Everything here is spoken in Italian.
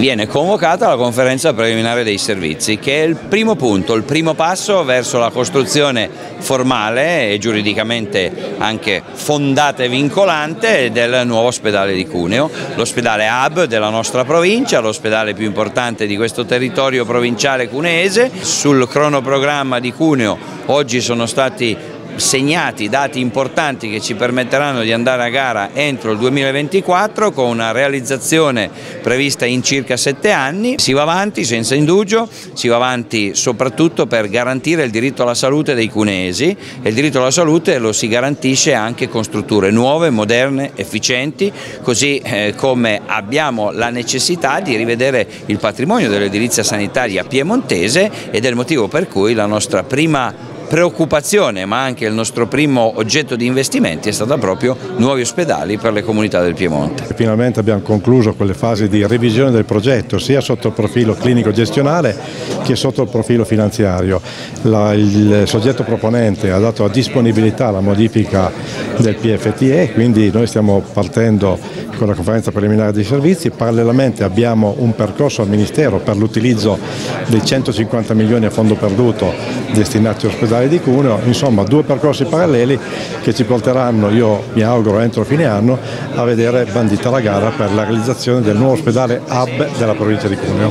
viene convocata la conferenza preliminare dei servizi che è il primo punto, il primo passo verso la costruzione formale e giuridicamente anche fondata e vincolante del nuovo ospedale di Cuneo, l'ospedale hub della nostra provincia, l'ospedale più importante di questo territorio provinciale cuneese. Sul cronoprogramma di Cuneo oggi sono stati segnati dati importanti che ci permetteranno di andare a gara entro il 2024 con una realizzazione prevista in circa sette anni. Si va avanti senza indugio, si va avanti soprattutto per garantire il diritto alla salute dei cunesi e il diritto alla salute lo si garantisce anche con strutture nuove, moderne, efficienti, così eh, come abbiamo la necessità di rivedere il patrimonio dell'edilizia sanitaria piemontese ed è il motivo per cui la nostra prima preoccupazione ma anche il nostro primo oggetto di investimenti è stata proprio nuovi ospedali per le comunità del Piemonte. Finalmente abbiamo concluso quelle fasi di revisione del progetto sia sotto il profilo clinico gestionale che sotto il profilo finanziario. La, il soggetto proponente ha dato a disponibilità la modifica del PFTE quindi noi stiamo partendo con la conferenza preliminare dei servizi, parallelamente abbiamo un percorso al Ministero per l'utilizzo dei 150 milioni a fondo perduto destinati all'ospedale di Cuneo, insomma due percorsi paralleli che ci porteranno, io mi auguro entro fine anno, a vedere bandita la gara per la realizzazione del nuovo ospedale hub della provincia di Cuneo.